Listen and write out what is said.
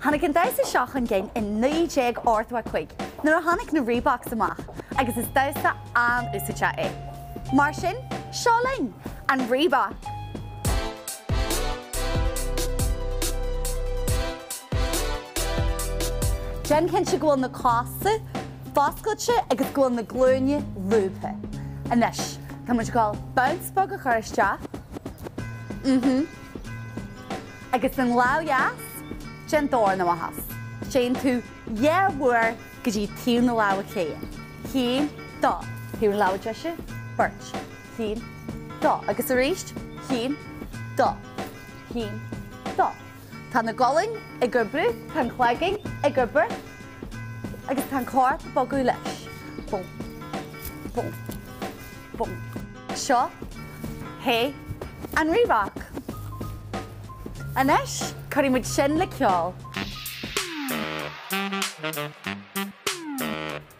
Hannig yn dais y siach yn gen yn 90 orthwa cwig. Nyr o hannig na Reeboks amach. Agus is dasa an úsate é. Mar sin, seáling an Reebok. Jen cin se ghfuil na cása, fáscailte agus ghfuil na glúine rúpa. Anis, Tá mu gáil bouncepa a chuiriste? Mhm. Agus an láheas sin dóir na has. sé tú dhéhhuaair go dtí tíú na lá chéan. Cín dá hiú láide se burt. Cín dá agus a réist cín dá cín dá. Tá na goling i gur bru tan chhlaiging i gur bur agus tan cóir bagú leis. Bum bum bum. Seo hé an Reebok. Anis? Corí muid sin le. Thank you.